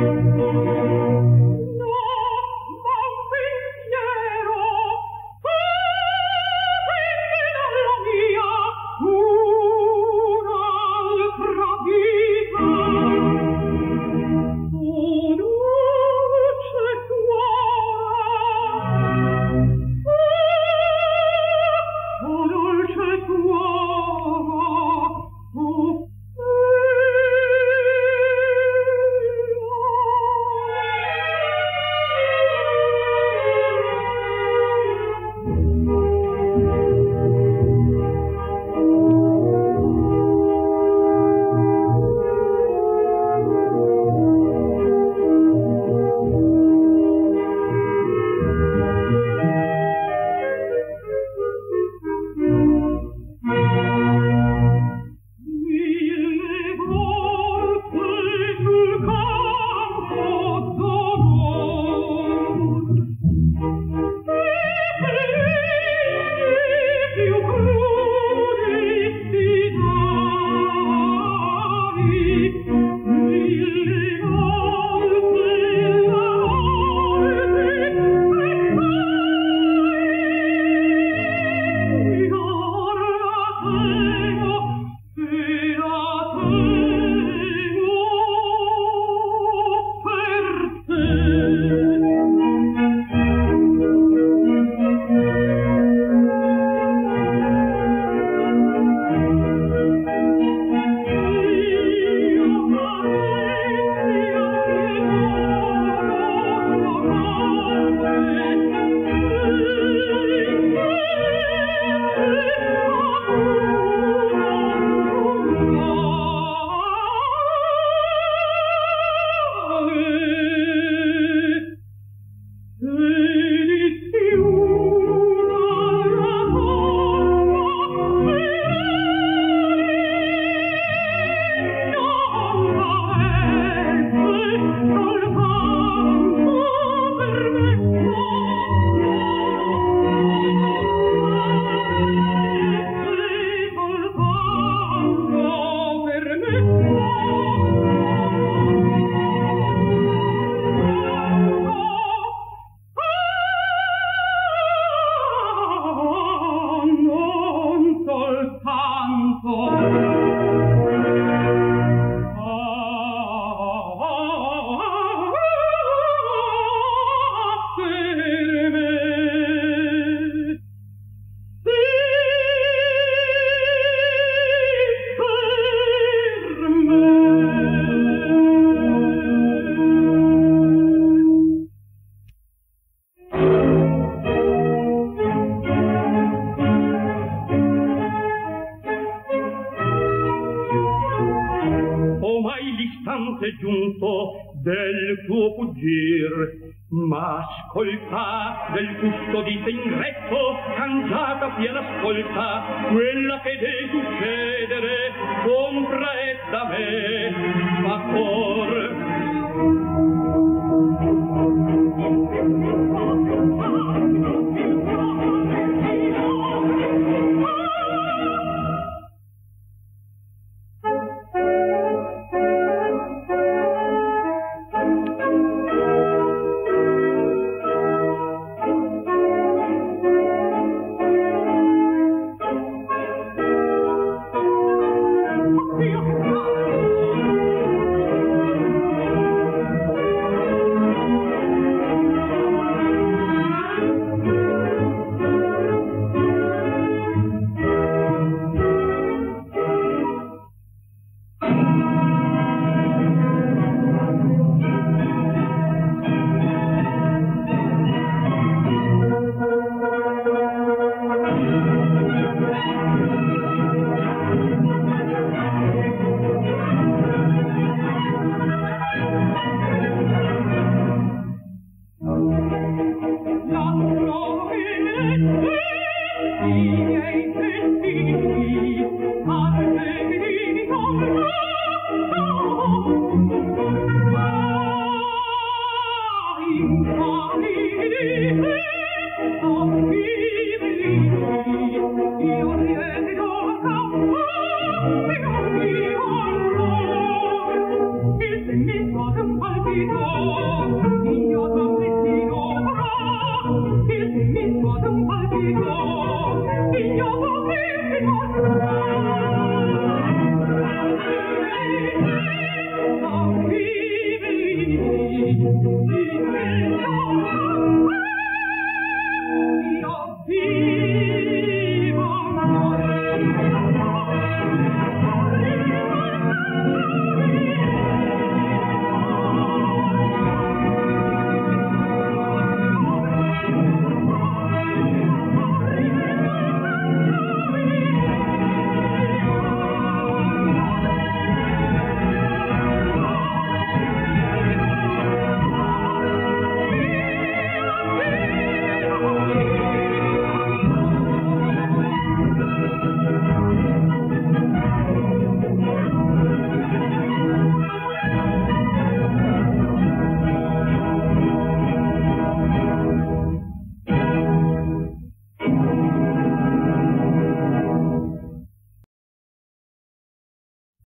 Música sinto del tuo fugir mascolta del custodi inretto cangiata pie l'ascolta quella che succedere compraetta vapor